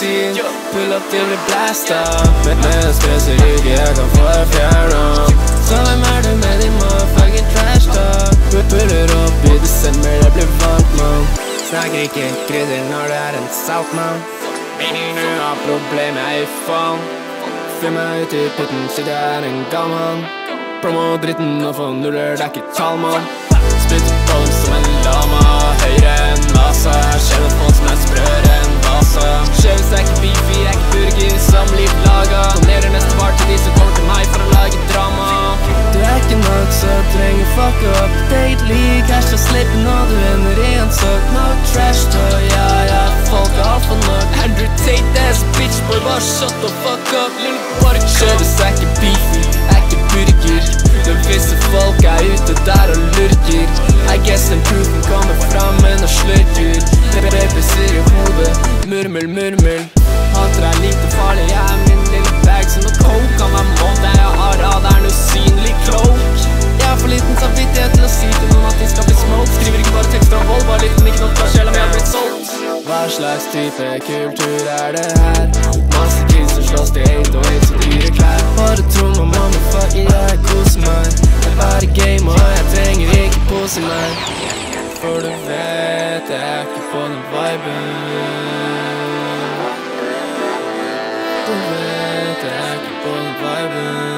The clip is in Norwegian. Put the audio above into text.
Rappes sin Pull up til vi blasta Med jeg stresser ikke jeg kan få deg fjerna Så hvem er du med din motherfucking trash talk Puller opp i desember, det blir varmt man Snakker ikke krydder når det er en saltmann Du har problemer, er faen Fyr meg ut i putten, siden jeg er en gal mann Promo dritten og få nuller, det er ikke tall mann Spytter på dem som en lama høyere enn masa og slippe når du ender i en søk. No trash talk, ja, ja, folk er altfor nok Andrew Tate ass bitch, boy, bare shut the fuck up. Bare kjører er ikke beefy, er ikke burger. Det visse folk er ute der og lurker. I guess den proofen kommer fram men og slurker. Repeser i hodet, murmel, murmel type kultur er det her? Masse kids som slåss til aid og aid så dyre klær. Bare tro meg, tromme, motherfucker, jeg koser meg. Det er bare game, og jeg trenger ikke pose meg. For du vet, jeg er ikke på den viben. Du vet, jeg er ikke på den viben.